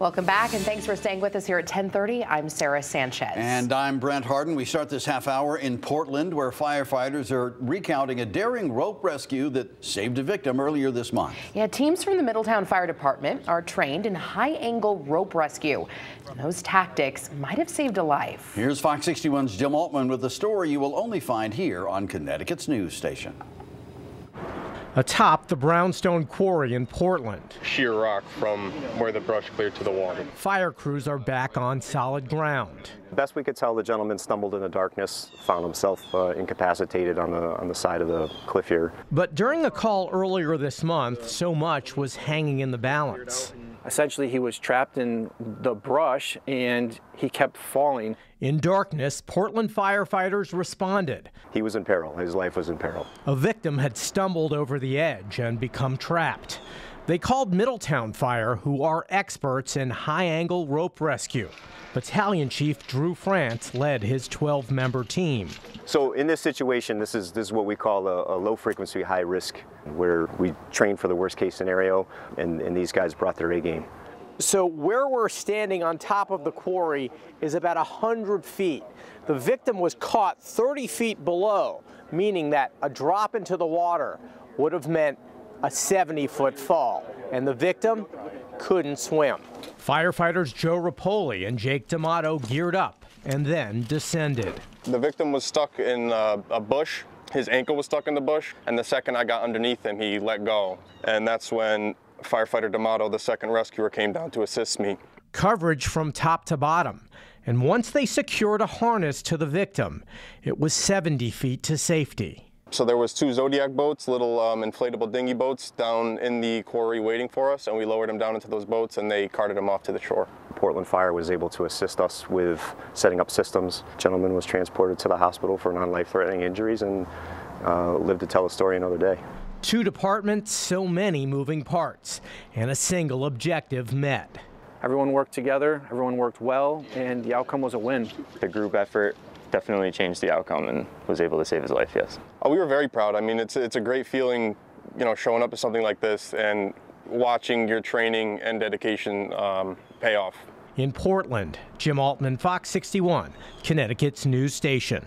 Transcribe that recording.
Welcome back, and thanks for staying with us here at 1030. I'm Sarah Sanchez. And I'm Brent Harden. We start this half hour in Portland, where firefighters are recounting a daring rope rescue that saved a victim earlier this month. Yeah, teams from the Middletown Fire Department are trained in high-angle rope rescue. And those tactics might have saved a life. Here's Fox 61's Jim Altman with a story you will only find here on Connecticut's news station atop the Brownstone Quarry in Portland. Sheer rock from where the brush cleared to the water. Fire crews are back on solid ground. Best we could tell, the gentleman stumbled in the darkness, found himself uh, incapacitated on the on the side of the cliff here. But during a call earlier this month, so much was hanging in the balance. Essentially, he was trapped in the brush and he kept falling. In darkness, Portland firefighters responded. He was in peril. His life was in peril. A victim had stumbled over the edge and become trapped. They called Middletown Fire, who are experts in high angle rope rescue. Battalion Chief Drew France led his 12 member team. So, in this situation, this is, this is what we call a, a low frequency, high risk, where we train for the worst case scenario, and, and these guys brought their A game. So, where we're standing on top of the quarry is about 100 feet. The victim was caught 30 feet below, meaning that a drop into the water would have meant a 70 foot fall, and the victim couldn't swim. Firefighters Joe Rapoli and Jake D'Amato geared up and then descended. The victim was stuck in uh, a bush. His ankle was stuck in the bush, and the second I got underneath him, he let go. And that's when firefighter D'Amato, the second rescuer, came down to assist me. Coverage from top to bottom. And once they secured a harness to the victim, it was 70 feet to safety. So there was two Zodiac boats, little um, inflatable dinghy boats down in the quarry waiting for us, and we lowered them down into those boats and they carted them off to the shore. Portland Fire was able to assist us with setting up systems. Gentleman was transported to the hospital for non-life-threatening injuries and uh, lived to tell the story another day. Two departments, so many moving parts, and a single objective met. Everyone worked together, everyone worked well, and the outcome was a win. The group effort definitely changed the outcome and was able to save his life, yes. Oh, we were very proud. I mean, it's, it's a great feeling, you know, showing up to something like this and watching your training and dedication um, pay off. In Portland, Jim Altman, Fox 61, Connecticut's news station.